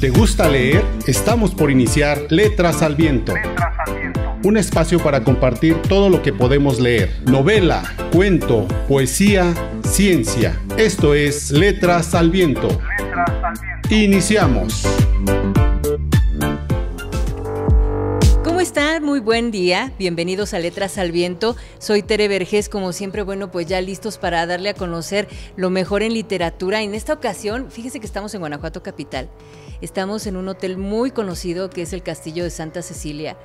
¿Te gusta leer? Estamos por iniciar Letras al Viento. Un espacio para compartir todo lo que podemos leer. Novela, cuento, poesía, ciencia. Esto es Letras al Viento. Iniciamos. Muy buen día. Bienvenidos a Letras al Viento. Soy Tere Vergés, como siempre, bueno, pues ya listos para darle a conocer lo mejor en literatura. En esta ocasión, fíjese que estamos en Guanajuato Capital. Estamos en un hotel muy conocido que es el Castillo de Santa Cecilia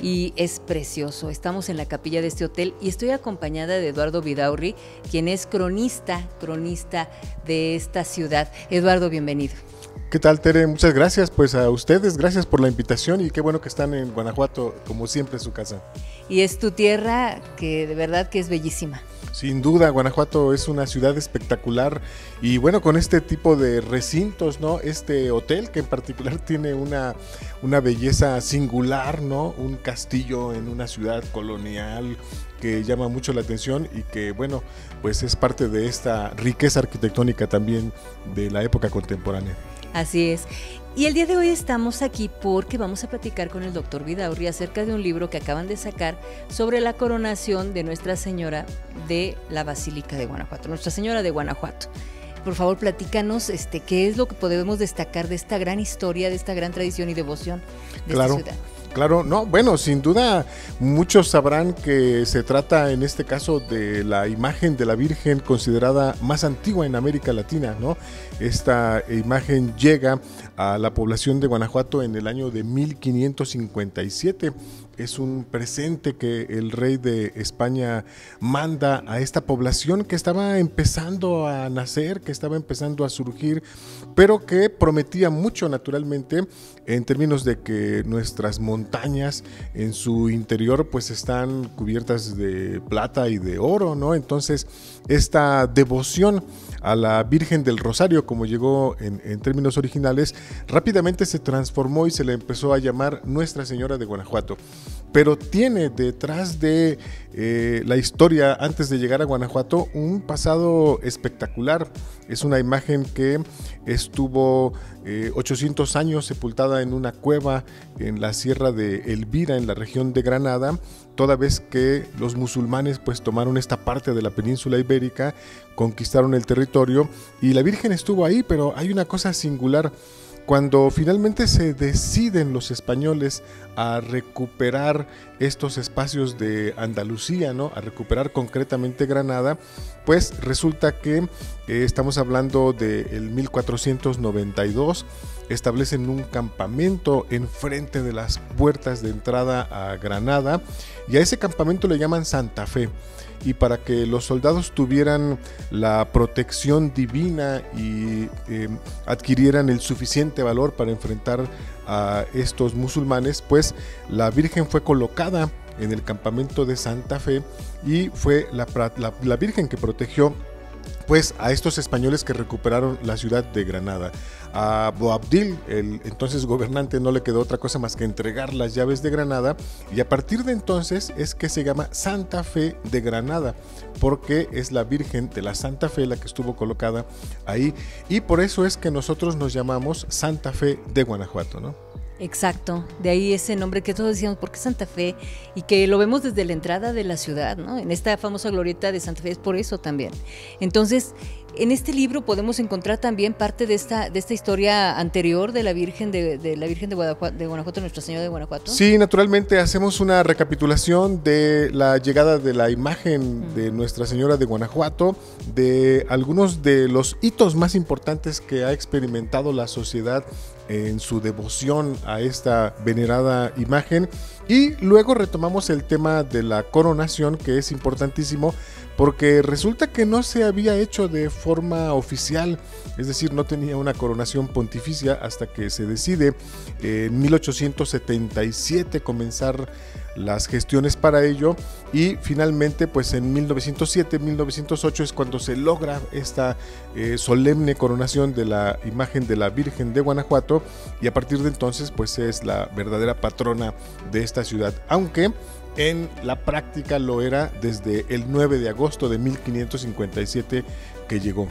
y es precioso. Estamos en la capilla de este hotel y estoy acompañada de Eduardo Vidaurri, quien es cronista, cronista de esta ciudad. Eduardo, bienvenido. ¿Qué tal, Tere? Muchas gracias. Pues a ustedes, gracias por la invitación y qué bueno que están en Guanajuato, como siempre, su casa. Y es tu tierra que de verdad que es bellísima. Sin duda, Guanajuato es una ciudad espectacular y bueno, con este tipo de recintos, ¿no? Este hotel que en particular tiene una, una belleza singular, ¿no? Un castillo en una ciudad colonial que llama mucho la atención y que bueno, pues es parte de esta riqueza arquitectónica también de la época contemporánea. Así es. Y el día de hoy estamos aquí porque vamos a platicar con el doctor Vidaurri acerca de un libro que acaban de sacar sobre la coronación de Nuestra Señora de la Basílica de Guanajuato, Nuestra Señora de Guanajuato. Por favor, platícanos este, qué es lo que podemos destacar de esta gran historia, de esta gran tradición y devoción de claro. esta ciudad. Claro, no, bueno, sin duda muchos sabrán que se trata en este caso de la imagen de la Virgen considerada más antigua en América Latina, ¿no? Esta imagen llega a la población de Guanajuato en el año de 1557 es un presente que el rey de España manda a esta población que estaba empezando a nacer, que estaba empezando a surgir, pero que prometía mucho naturalmente en términos de que nuestras montañas en su interior pues están cubiertas de plata y de oro, ¿no? Entonces esta devoción a la Virgen del Rosario, como llegó en, en, términos originales, rápidamente se transformó y se le empezó a llamar Nuestra Señora de Guanajuato. Pero tiene detrás de eh, la historia, antes de llegar a Guanajuato, un pasado espectacular. Es una imagen que estuvo eh, 800 años sepultada en una cueva en la sierra de Elvira, en la región de Granada, toda vez que los musulmanes pues tomaron esta parte de la península ibérica, conquistaron el territorio y la Virgen estuvo ahí, pero hay una cosa singular. Cuando finalmente se deciden los españoles a recuperar estos espacios de Andalucía, ¿no? a recuperar concretamente Granada, pues resulta que eh, estamos hablando del 1492, establecen un campamento enfrente de las puertas de entrada a Granada y a ese campamento le llaman Santa Fe y para que los soldados tuvieran la protección divina y eh, adquirieran el suficiente valor para enfrentar a estos musulmanes, pues la Virgen fue colocada en el campamento de Santa Fe y fue la, la, Virgen que protegió pues a estos españoles que recuperaron la ciudad de Granada. A Boabdil, el entonces gobernante, no le quedó otra cosa más que entregar las llaves de Granada y a partir de entonces es que se llama Santa Fe de Granada, porque es la Virgen de la Santa Fe la que estuvo colocada ahí y por eso es que nosotros nos llamamos Santa Fe de Guanajuato, ¿no? Exacto, de ahí ese nombre que todos decíamos, ¿por qué Santa Fe? Y que lo vemos desde la entrada de la ciudad, ¿no? En esta famosa glorieta de Santa Fe es por eso también. Entonces, en este libro podemos encontrar también parte de esta, de esta historia anterior de la Virgen de, de la Virgen de Guanajuato, de Guanajuato, Nuestra Señora de Guanajuato. Sí, naturalmente hacemos una recapitulación de la llegada de la imagen de Nuestra Señora de Guanajuato, de algunos de los hitos más importantes que ha experimentado la sociedad en su devoción a esta venerada imagen y luego retomamos el tema de la coronación que es importantísimo porque resulta que no se había hecho de forma oficial, es decir, no tenía una coronación pontificia hasta que se decide en 1877 comenzar las gestiones para ello y finalmente pues en 1907-1908 es cuando se logra esta eh, solemne coronación de la imagen de la Virgen de Guanajuato y a partir de entonces pues es la verdadera patrona de esta ciudad, aunque en la práctica lo era desde el 9 de agosto de 1557 que llegó.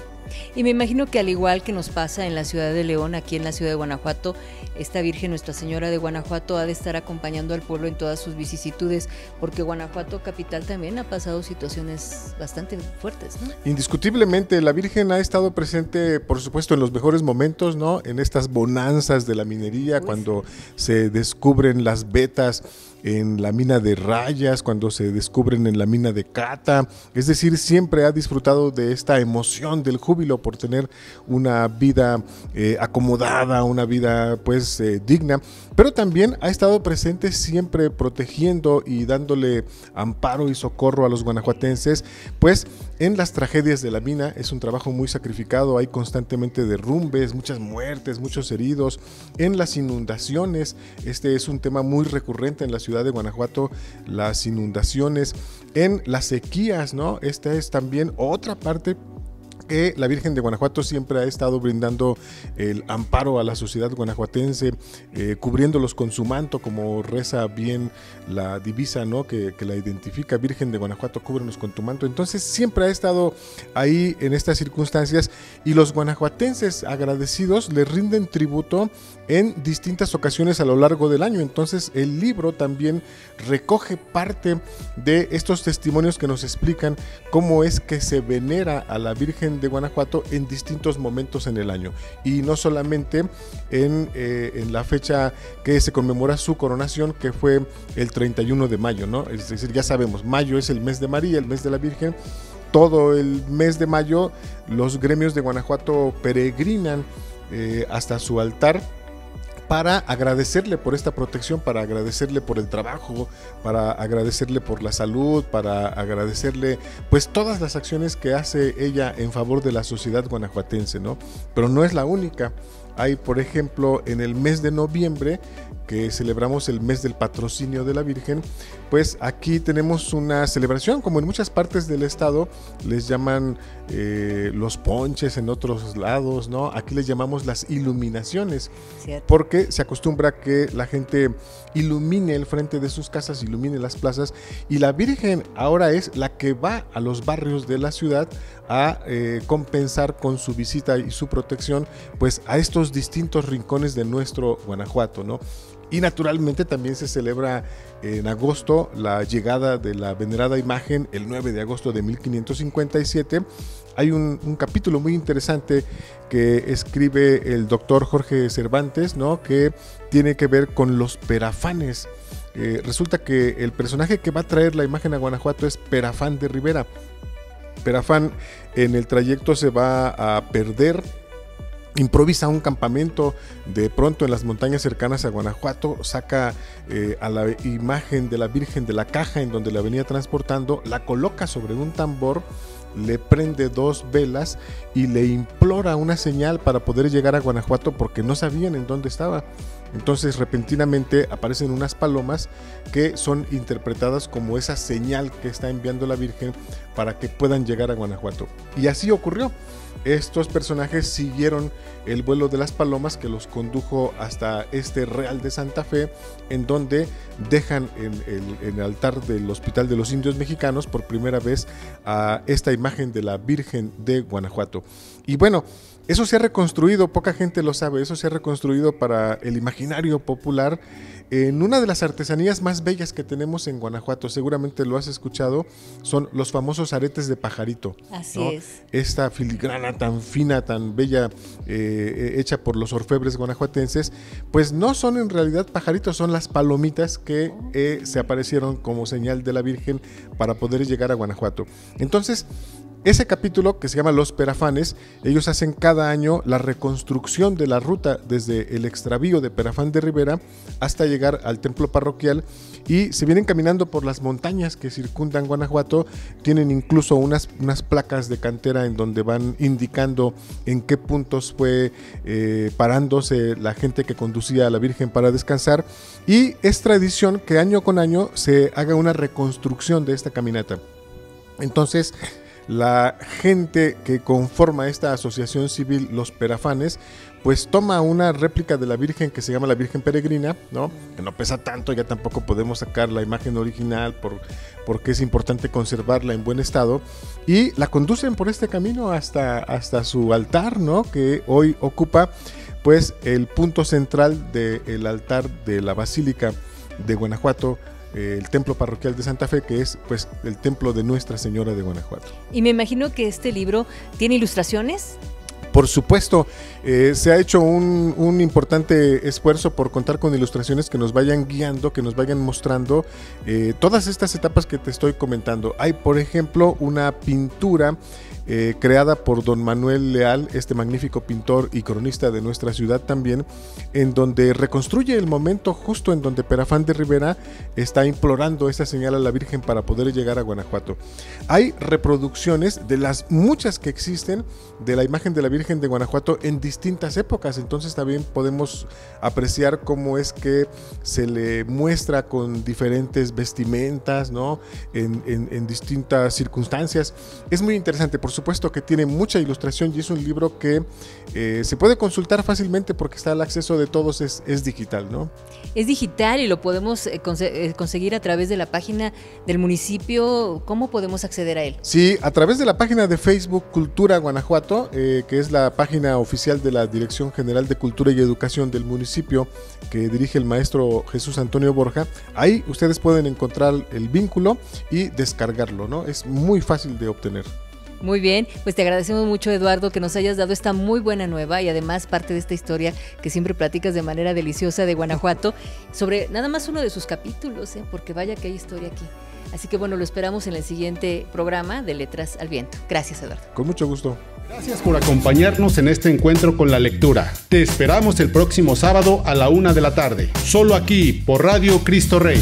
Y me imagino que al igual que nos pasa en la ciudad de León, aquí en la ciudad de Guanajuato, esta Virgen Nuestra Señora de Guanajuato ha de estar acompañando al pueblo en todas sus vicisitudes, porque Guanajuato capital también ha pasado situaciones bastante fuertes. ¿no? Indiscutiblemente, la Virgen ha estado presente, por supuesto, en los mejores momentos, ¿no? En estas bonanzas de la minería, cuando se descubren las vetas en la mina de Rayas, cuando se descubren en la mina de Cata. Es decir, siempre ha disfrutado de esta emoción, del júbilo por tener una vida eh, acomodada, una vida pues eh, digna, pero también ha estado presente siempre protegiendo y dándole amparo y socorro a los guanajuatenses, pues en las tragedias de la mina. Es un trabajo muy sacrificado, hay constantemente derrumbes, muchas muertes, muchos heridos, en las inundaciones, este es un tema muy recurrente en la ciudad de Guanajuato, las inundaciones, en las sequías, ¿no? Esta es también otra parte que la Virgen de Guanajuato siempre ha estado brindando el amparo a la sociedad guanajuatense, eh, cubriéndolos con su manto, como reza bien la divisa ¿no? que, la identifica, Virgen de Guanajuato, cúbrenos con tu manto. Entonces siempre ha estado ahí en estas circunstancias y los guanajuatenses agradecidos le rinden tributo en distintas ocasiones a lo largo del año. Entonces el libro también recoge parte de estos testimonios que nos explican cómo es que se venera a la Virgen de Guanajuato en distintos momentos en el año. Y no solamente en, eh, en la fecha que se conmemora su coronación, que fue el 31 de mayo, ¿no? Es decir, ya sabemos, mayo es el mes de María, el mes de la Virgen. Todo el mes de mayo los gremios de Guanajuato peregrinan eh, hasta su altar para agradecerle por esta protección, para agradecerle por el trabajo, para agradecerle por la salud, para agradecerle pues todas las acciones que hace ella en favor de la sociedad guanajuatense, ¿no? Pero no es la única. Hay, por ejemplo, en el mes de noviembre, que celebramos el mes del patrocinio de la Virgen, pues aquí tenemos una celebración, como en muchas partes del estado, les llaman eh, los ponches en otros lados, ¿no? Aquí les llamamos las iluminaciones, porque se acostumbra que la gente ilumine el frente de sus casas, ilumine las plazas, y la Virgen ahora es la que va a los barrios de la ciudad a eh, compensar con su visita y su protección, pues a estos distintos rincones de nuestro Guanajuato, ¿no? Y naturalmente también se celebra en agosto la llegada de la venerada imagen el 9 de agosto de 1557. Hay un, capítulo muy interesante que escribe el doctor Jorge Cervantes, ¿no? que tiene que ver con los perafanes. Eh, resulta que el personaje que va a traer la imagen a Guanajuato es Perafán de Rivera. Perafán en el trayecto se va a perder improvisa un campamento de pronto en las montañas cercanas a Guanajuato, saca eh, a la imagen de la Virgen de la caja en donde la venía transportando, la coloca sobre un tambor, le prende dos velas y le implora una señal para poder llegar a Guanajuato porque no sabían en dónde estaba. Entonces repentinamente aparecen unas palomas que son interpretadas como esa señal que está enviando la Virgen para que puedan llegar a Guanajuato. Y así ocurrió estos personajes siguieron el vuelo de las palomas que los condujo hasta este Real de Santa Fe, en donde dejan en el, altar del Hospital de los Indios Mexicanos por primera vez a esta imagen de la Virgen de Guanajuato. Y bueno, eso se ha reconstruido, poca gente lo sabe, eso se ha reconstruido para el imaginario popular en una de las artesanías más bellas que tenemos en Guanajuato, seguramente lo has escuchado, son los famosos aretes de pajarito. Así es. Esta filigrana tan fina, tan bella, eh, hecha por los orfebres guanajuatenses, pues no son en realidad pajaritos, son las palomitas que eh, se aparecieron como señal de la Virgen para poder llegar a Guanajuato. Entonces, ese capítulo que se llama Los Perafanes, ellos hacen cada año la reconstrucción de la ruta desde el extravío de Perafán de Rivera hasta llegar al templo parroquial y se vienen caminando por las montañas que circundan Guanajuato, tienen incluso unas, unas placas de cantera en donde van indicando en qué puntos fue eh, parándose la gente que conducía a la Virgen para descansar y es tradición que año con año se haga una reconstrucción de esta caminata. Entonces, la gente que conforma esta asociación civil, los perafanes, pues toma una réplica de la Virgen que se llama la Virgen Peregrina, ¿no? Que no pesa tanto, ya tampoco podemos sacar la imagen original por, porque es importante conservarla en buen estado y la conducen por este camino hasta, hasta su altar, ¿no? Que hoy ocupa pues el punto central del altar de la Basílica de Guanajuato eh, el templo parroquial de Santa Fe, que es pues el templo de Nuestra Señora de Guanajuato. Y me imagino que este libro tiene ilustraciones. Por supuesto, eh, se ha hecho un, importante esfuerzo por contar con ilustraciones que nos vayan guiando, que nos vayan mostrando eh, todas estas etapas que te estoy comentando. Hay, por ejemplo, una pintura eh, creada por don Manuel Leal, este magnífico pintor y cronista de nuestra ciudad también, en donde reconstruye el momento justo en donde Perafán de Rivera está implorando esta señal a la Virgen para poder llegar a Guanajuato. Hay reproducciones de las muchas que existen de la imagen de la Virgen de Guanajuato en distintas épocas, entonces también podemos apreciar cómo es que se le muestra con diferentes vestimentas, ¿no? En, en distintas circunstancias. Es muy interesante, por supuesto que tiene mucha ilustración y es un libro que eh, se puede consultar fácilmente porque está al acceso de todos, es, digital, ¿no? Es digital y lo podemos eh, eh, conseguir a través de la página del municipio. ¿Cómo podemos acceder a él? Sí, a través de la página de Facebook Cultura Guanajuato, que es la página oficial de la Dirección General de Cultura y Educación del municipio que dirige el maestro Jesús Antonio Borja. Ahí ustedes pueden encontrar el vínculo y descargarlo, ¿no? Es muy fácil de obtener. Muy bien, pues te agradecemos mucho Eduardo que nos hayas dado esta muy buena nueva y además parte de esta historia que siempre platicas de manera deliciosa de Guanajuato sobre nada más uno de sus capítulos, ¿eh? porque vaya que hay historia aquí. Así que bueno, lo esperamos en el siguiente programa de Letras al Viento. Gracias Eduardo. Con mucho gusto. Gracias por acompañarnos en este encuentro con la lectura. Te esperamos el próximo sábado a la una de la tarde, solo aquí por Radio Cristo Rey.